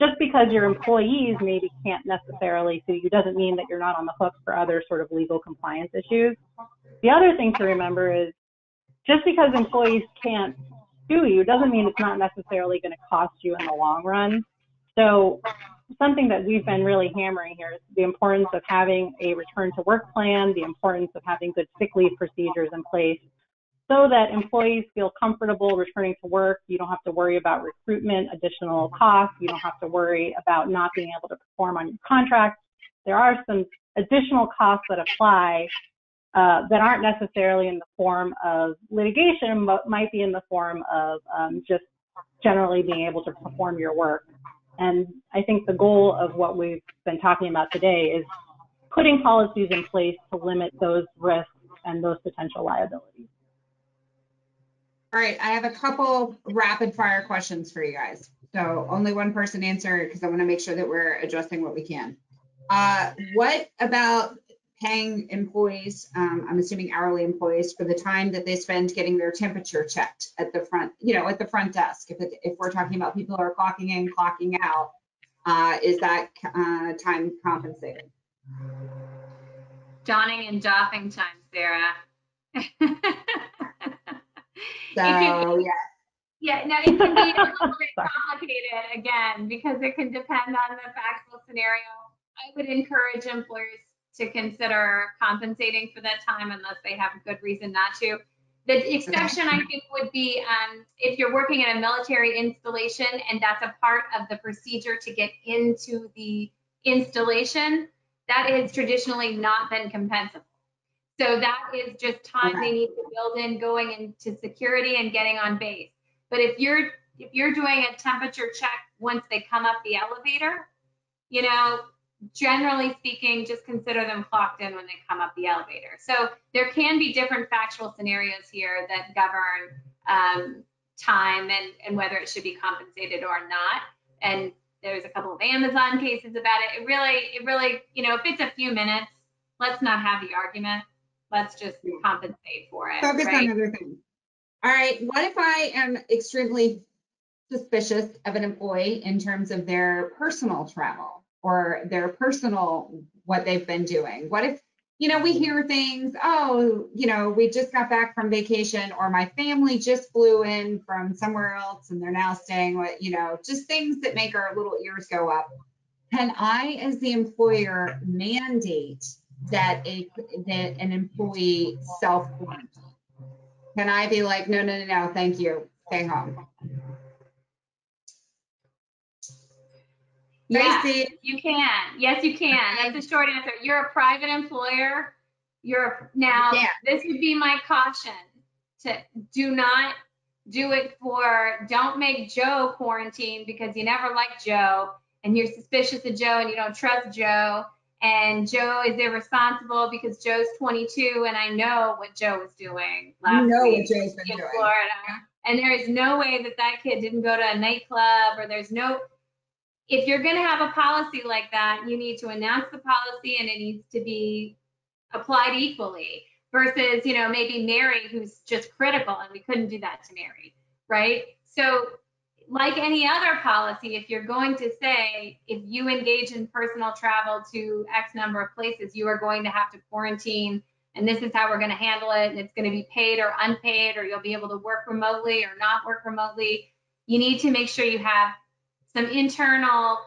just because your employees maybe can't necessarily sue you doesn't mean that you're not on the hook for other sort of legal compliance issues. The other thing to remember is just because employees can't sue you doesn't mean it's not necessarily going to cost you in the long run. So something that we've been really hammering here is the importance of having a return to work plan, the importance of having good sick leave procedures in place so that employees feel comfortable returning to work. You don't have to worry about recruitment, additional costs. You don't have to worry about not being able to perform on your contract. There are some additional costs that apply uh, that aren't necessarily in the form of litigation, but might be in the form of um, just generally being able to perform your work. And I think the goal of what we've been talking about today is putting policies in place to limit those risks and those potential liabilities. All right, I have a couple rapid fire questions for you guys. So only one person answer because I want to make sure that we're addressing what we can. Uh, what about paying employees, um, I'm assuming hourly employees, for the time that they spend getting their temperature checked at the front, you know, at the front desk? If, it, if we're talking about people who are clocking in, clocking out, uh, is that uh, time compensated? Donning and doffing time, Sarah. So, can- yeah, Yeah, no, it can be a little bit complicated again because it can depend on the factual scenario. I would encourage employers to consider compensating for that time unless they have a good reason not to. The exception I think would be um, if you're working in a military installation and that's a part of the procedure to get into the installation, that has traditionally not been compensable. So that is just time Okay. they need to build in going into security and getting on base. But if you're if you're doing a temperature check once they come up the elevator, you know, generally speaking, just consider them clocked in when they come up the elevator. So there can be different factual scenarios here that govern um, time and, and whether it should be compensated or not. And there's a couple of Amazon cases about it. It really, it really, you know, if it's a few minutes, let's not have the argument. Let's just compensate for it. Focus right? on other things. All right, what if I am extremely suspicious of an employee in terms of their personal travel or their personal, what they've been doing? What if, you know, we hear things, oh, you know, we just got back from vacation or my family just flew in from somewhere else and they're now staying with, you know, just things that make our little ears go up. Can I, as the employer, mandate that a, that an employee self quarantine? Can I be like, no, no, no, no, thank you, stay home? Yeah. Tracy, You can. Yes, you can. That's the short answer. You're a private employer. You're a- now. Yeah. This would be my caution to do not do it for. Don't make Joe quarantine because you never liked Joe and you're suspicious of Joe and you don't trust Joe. And Joe is irresponsible because Joe's 22 and I know what Joe was doing last you know week what Joe's been in doing. Florida. And there is no way that that kid didn't go to a nightclub or there's no, if you're going to have a policy like that, you need to announce the policy and it needs to be applied equally versus, you know, maybe Mary who's just critical and we couldn't do that to Mary, right? So like any other policy, if you're going to say, if you engage in personal travel to X number of places, you are going to have to quarantine and this is how we're going to handle it and it's going to be paid or unpaid or you'll be able to work remotely or not work remotely. You need to make sure you have some internal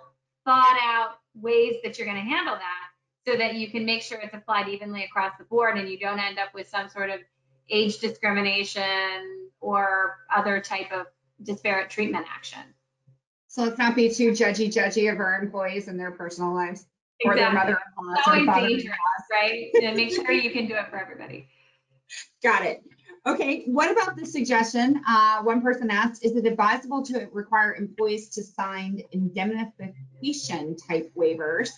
thought out ways that you're going to handle that so that you can make sure it's applied evenly across the board and you don't end up with some sort of age discrimination or other type of disparate treatment action So let's not be too judgy, judgy of our employees and their personal lives or their mother-in-laws It's always dangerous right and make sure you can do it for everybody Got it. Okay, what about the suggestion? Uh, one person asked, is it advisable to require employees to sign indemnification type waivers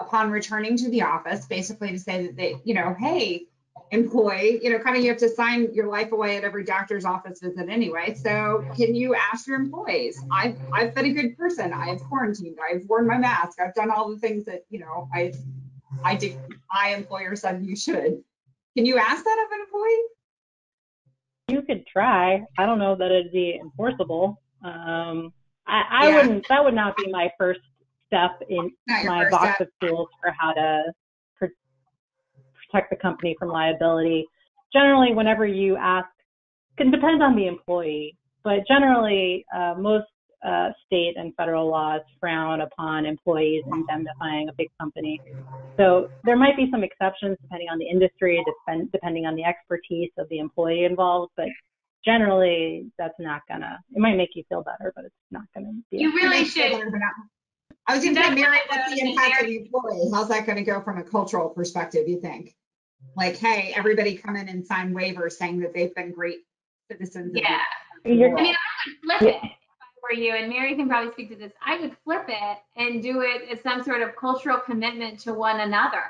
upon returning to the office, basically to say that they, you know, hey, employee, you know, kind of you have to sign your life away at every doctor's office visit anyway. So can you ask your employees? I've, I've been a good person. I've quarantined. I've worn my mask. I've done all the things that, you know, I, I did, my employer said you should. Can you ask that of an employee? You could try. I don't know that it'd be enforceable. Um, I, I Yeah. wouldn't. That would not be my first step in my box step. of tools for how to protect the company from liability. Generally, whenever you ask, can depend on the employee, but generally, uh, most uh, state and federal laws frown upon employees indemnifying a big company. So there might be some exceptions depending on the industry, depend, depending on the expertise of the employee involved, but generally that's not gonna, it might make you feel better, but it's not gonna be. you really should better, but not- I was gonna say, Mary, what's the the- impact of the employee? How's that gonna go from a cultural perspective, you think? Like, hey, everybody come in and sign waivers saying that they've been great citizens. yeah I mean, I would flip it if I were you, and Mary can probably speak to this. I would flip it and do it as some sort of cultural commitment to one another,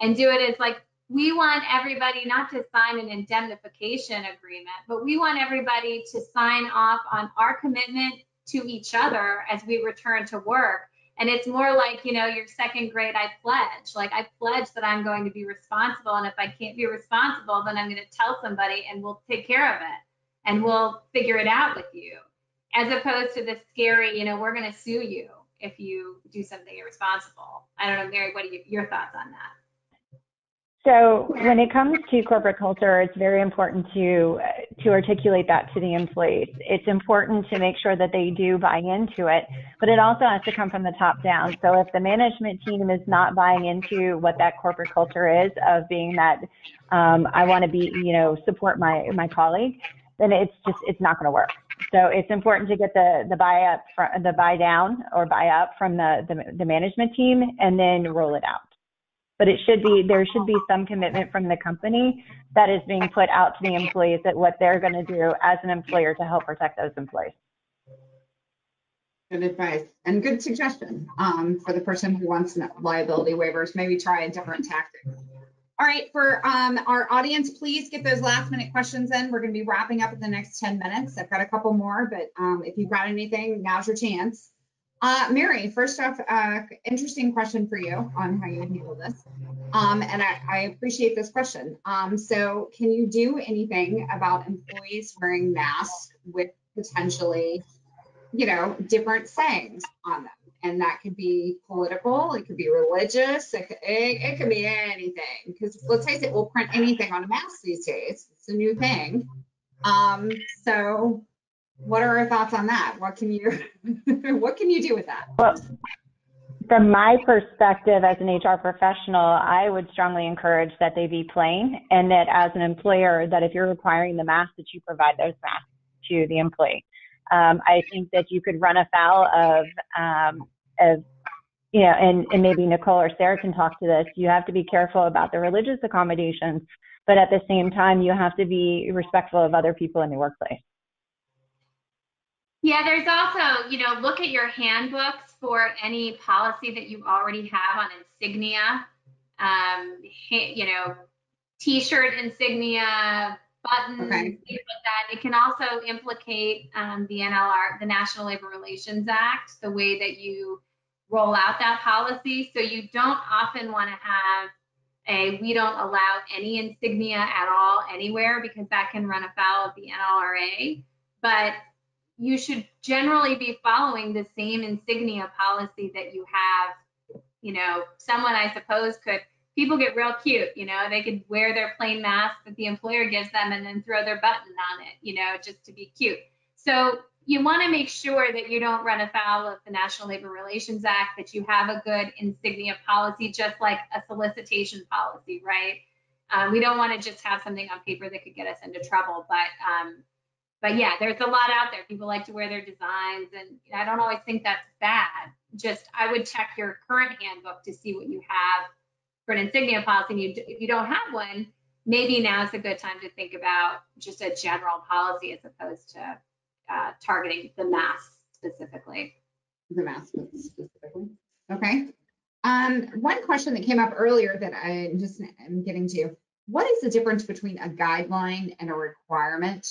and do it as like we want everybody not to sign an indemnification agreement, but we want everybody to sign off on our commitment to each other as we return to work. And it's more like, you know, your second grade, I pledge. Like, I pledge that I'm going to be responsible. And if I can't be responsible, then I'm going to tell somebody and we'll take care of it and we'll figure it out with you. As opposed to the scary, you know, we're going to sue you if you do something irresponsible. I don't know, Mary, what are you, your thoughts on that? So when it comes to corporate culture, it's very important to to articulate that to the employees. It's important to make sure that they do buy into it, but it also has to come from the top down. So if the management team is not buying into what that corporate culture is of being that um, I want to be, you know, support my my colleague, then it's just it's not going to work. So it's important to get the the buy up, from the buy down or buy up from the, the the management team, and then roll it out. But it should be, there should be some commitment from the company that is being put out to the employees that what they're going to do as an employer to help protect those employees. Good advice and good suggestion um, for the person who wants liability waivers. Maybe try a different tactic. All right, for um, our audience, please get those last minute questions in. We're going to be wrapping up in the next 10 minutes. I've got a couple more, but um, if you've got anything, now's your chance. Uh, Mary, first off, uh, interesting question for you on how you handle this. Um, and I, I, appreciate this question. Um, so can you do anything about employees wearing masks with potentially you know, different sayings on them. And that could be political, it could be religious, it could, it, it could be anything. Because let's face it, we'll print anything on a mask these days. It's a new thing. Um, so what are our thoughts on that? What can you what can you do with that? Well, from my perspective as an HR professional, I would strongly encourage that they be plain and that as an employer, that if you're requiring the mask, that you provide those masks to the employee. Um, I think that you could run afoul of, um, of you know, and, and maybe Nicole or Sarah can talk to this. You have to be careful about the religious accommodations, but at the same time, you have to be respectful of other people in the workplace. Yeah, there's also, you know, look at your handbooks for any policy that you already have on insignia. Um, you know, t-shirt insignia, buttons, okay. things like that. It can also implicate um, the NLR, the National Labor Relations Act, the way that you roll out that policy. So you don't often want to have a we don't allow any insignia at all anywhere because that can run afoul of the NLRA. But you should generally be following the same insignia policy that you have. You know, someone I suppose could people get real cute. You know, they could wear their plain mask that the employer gives them and then throw their button on it, you know, just to be cute. So you want to make sure that you don't run afoul of the National Labor Relations Act, that you have a good insignia policy, just like a solicitation policy, right? Um, we don't want to just have something on paper that could get us into trouble, but um, but yeah, there's a lot out there. People like to wear their designs, and I don't always think that's bad. Just I would check your current handbook to see what you have for an insignia policy, and you, if you don't have one, maybe now is a good time to think about just a general policy as opposed to uh, targeting the mask specifically. The mask specifically. Okay. Um, one question that came up earlier that I just am getting to, what is the difference between a guideline and a requirement?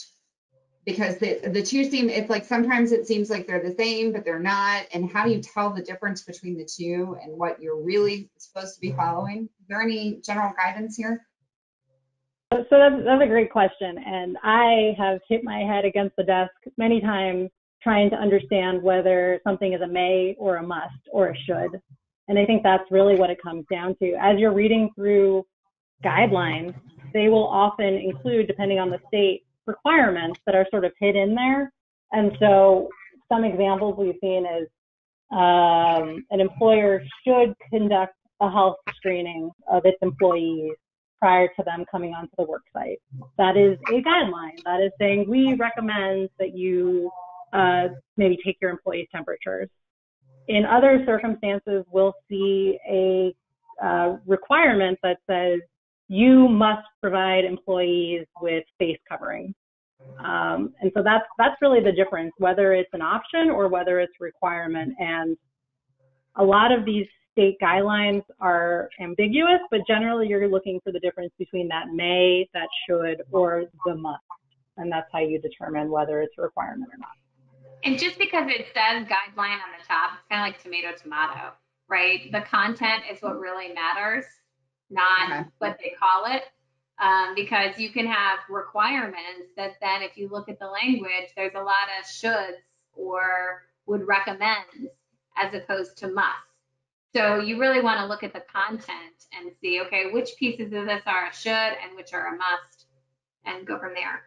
Because the, the two seem, it's like sometimes it seems like they're the same, but they're not. And how do you tell the difference between the two and what you're really supposed to be following? Is there any general guidance here? Uh, so that's, that's a great question. And I have hit my head against the desk many times trying to understand whether something is a may or a must or a should. And I think that's really what it comes down to. As you're reading through guidelines, they will often include, depending on the state, requirements that are sort of hid in there. And so some examples we've seen is um, an employer should conduct a health screening of its employees prior to them coming onto the work site. That is a guideline. That is saying we recommend that you uh, maybe take your employees' temperatures. In other circumstances, we'll see a uh, requirement that says you must provide employees with face covering. Um, and so that's that's really the difference, whether it's an option or whether it's a requirement. And a lot of these state guidelines are ambiguous, but generally you're looking for the difference between that may, that should, or the must. And that's how you determine whether it's a requirement or not. And just because it says guideline on the top, it's kind of like tomato, tomato, right? The content is what really matters not okay. what they call it. Um, because you can have requirements that then, if you look at the language, there's a lot of shoulds or would recommend as opposed to must. So you really want to look at the content and see, okay, which pieces of this are a should and which are a must, and go from there.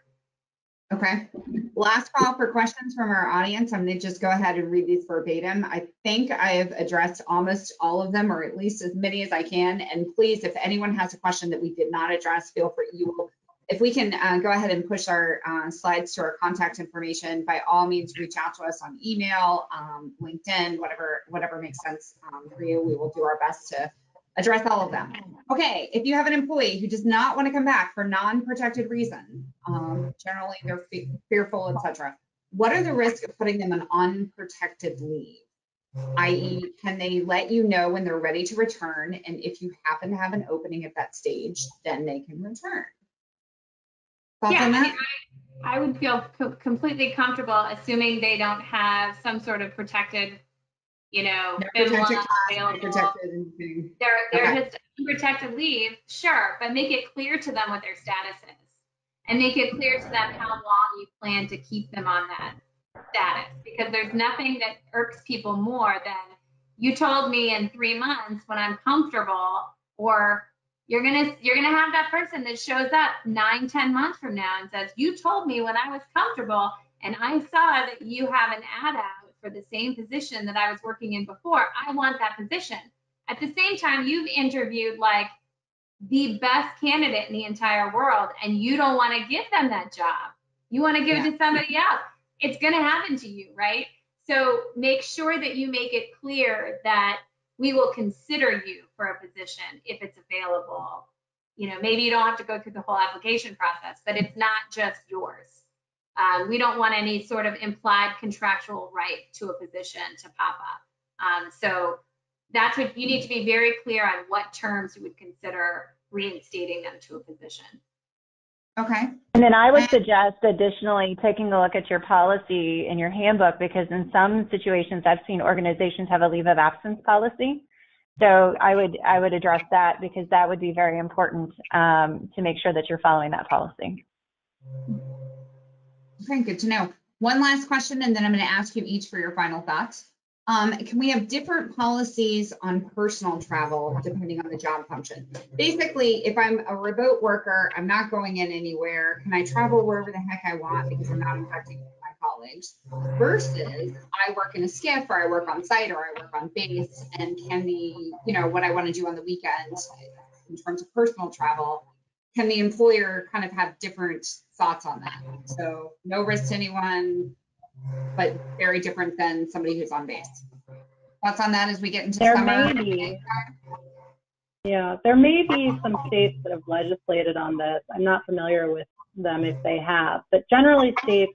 Okay. Last call for questions from our audience. I'm going to just go ahead and read these verbatim. I think I have addressed almost all of them, or at least as many as I can. And please, if anyone has a question that we did not address, feel free. You will, if we can uh, go ahead and push our uh, slides to our contact information, by all means, reach out to us on email, um, LinkedIn, whatever whatever makes sense um, for you. We will do our best to address all of them. Okay, if you have an employee who does not want to come back for non-protected reason, um, generally they're fe- fearful, etc. What are the risks of putting them on unprotected leave? I.e., can they let you know when they're ready to return? And if you happen to have an opening at that stage, then they can return. Thoughts Yeah, I on mean, that? I, I would feel co- completely comfortable assuming they don't have some sort of protected, you know, No FIMLA protected class, protected. They're, they're Okay. just unprotected leave, sure, but make it clear to them what their status is. And make it clear to them how long you plan to keep them on that status. Because there's nothing that irks people more than you told me in three months when I'm comfortable, or you're gonna you're gonna have that person that shows up nine, ten months from now and says, You told me when I was comfortable and I saw that you have an ad out for the same position that I was working in before. I want that position. At the same time, you've interviewed like the best candidate in the entire world, and you don't want to give them that job. You want to give it to somebody else. It's going to happen to you, right? So make sure that you make it clear that we will consider you for a position if it's available. You know, maybe you don't have to go through the whole application process, but it's not just yours. Um, we don't want any sort of implied contractual right to a position to pop up. Um, so that's what you need to be very clear on what terms you would consider reinstating them to a position. Okay, And then I would suggest additionally taking a look at your policy in your handbook because in some situations I've seen organizations have a leave of absence policy. So I would I would address that because that would be very important um, to make sure that you're following that policy. Okay, good to know. One last question, and then I'm going to ask you each for your final thoughts. Um, can we have different policies on personal travel depending on the job function? Basically, if I'm a remote worker, I'm not going in anywhere. Can I travel wherever the heck I want because I'm not affecting my colleagues? Versus I work in a SCIF or I work on site or I work on base and can the, you know, what I want to do on the weekend in terms of personal travel, can the employer kind of have different thoughts on that? So no risk to anyone, but very different than somebody who's on base. Thoughts on that as we get into There summer? may be. Yeah, there may be some states that have legislated on this. I'm not familiar with them if they have, but generally states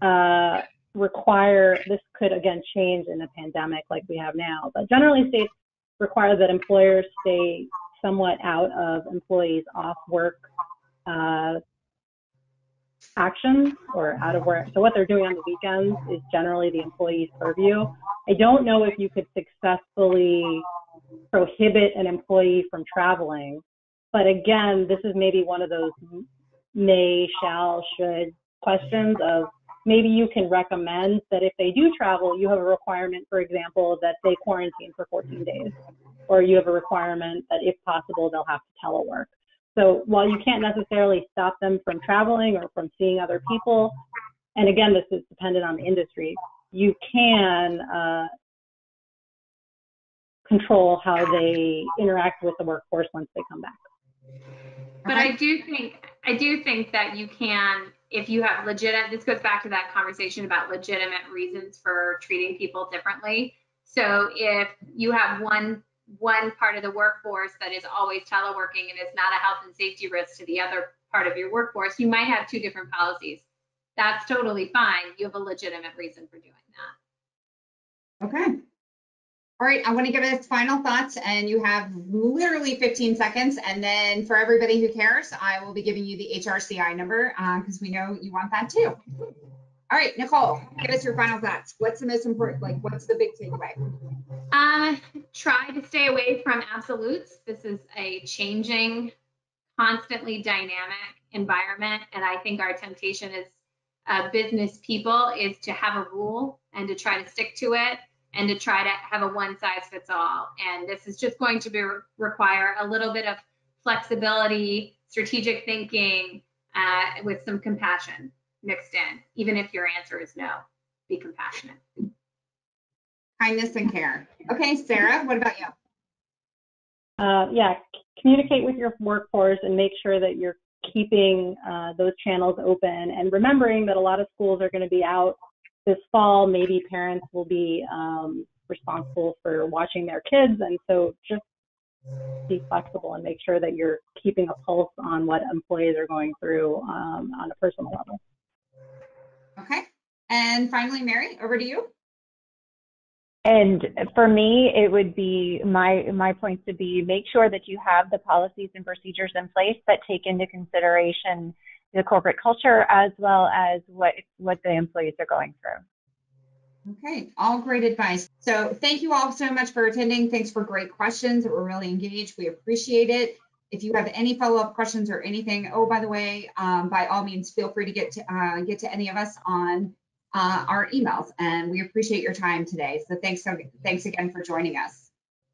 uh, require, this could again change in a pandemic like we have now, but generally states require that employers stay somewhat out of employees off work uh, actions or out of work. So what they're doing on the weekends is generally the employee's purview. I don't know if you could successfully prohibit an employee from traveling. But again, this is maybe one of those may, shall, should questions of maybe you can recommend that if they do travel, you have a requirement, for example, that they quarantine for 14 days. Or you have a requirement that if possible, they'll have to telework. So while you can't necessarily stop them from traveling or from seeing other people, and again, this is dependent on the industry, you can uh, control how they interact with the workforce once they come back. But I do think, I do think that you can, if you have legitimate, this goes back to that conversation about legitimate reasons for treating people differently. So if you have one, one part of the workforce that is always teleworking and is not a health and safety risk to the other part of your workforce, you might have two different policies. That's totally fine. You have a legitimate reason for doing that. Okay. All right, I want to give us final thoughts and you have literally 15 seconds. And then for everybody who cares, I will be giving you the HRCI number because we know you want that too. All right, Nicole, give us your final thoughts. What's the most important, like what's the big takeaway? Um, try to stay away from absolutes. This is a changing, constantly dynamic environment, and I think our temptation as uh, business people is to have a rule and to try to stick to it and to try to have a one size fits all. And this is just going to be require a little bit of flexibility, strategic thinking, uh, with some compassion mixed in. Even if your answer is no, be compassionate. Kindness and care. Okay, Sarah, what about you? Uh, yeah, communicate with your workforce and make sure that you're keeping uh, those channels open and remembering that a lot of schools are going to be out this fall. Maybe parents will be um, responsible for watching their kids, and so just be flexible and make sure that you're keeping a pulse on what employees are going through um, on a personal level. Okay. And finally, Mary, over to you. And for me, it would be my my points would be make sure that you have the policies and procedures in place that take into consideration the corporate culture as well as what what the employees are going through. Okay, all great advice. So thank you all so much for attending. Thanks for great questions. We're really engaged. We appreciate it. If you have any follow-up questions or anything, oh, by the way, um, by all means, feel free to get to uh, get to any of us on uh, our emails. And we appreciate your time today. So thanks so thanks again for joining us.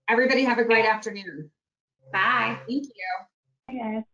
Everybody have a great afternoon. Bye. Thank you. Hey guys.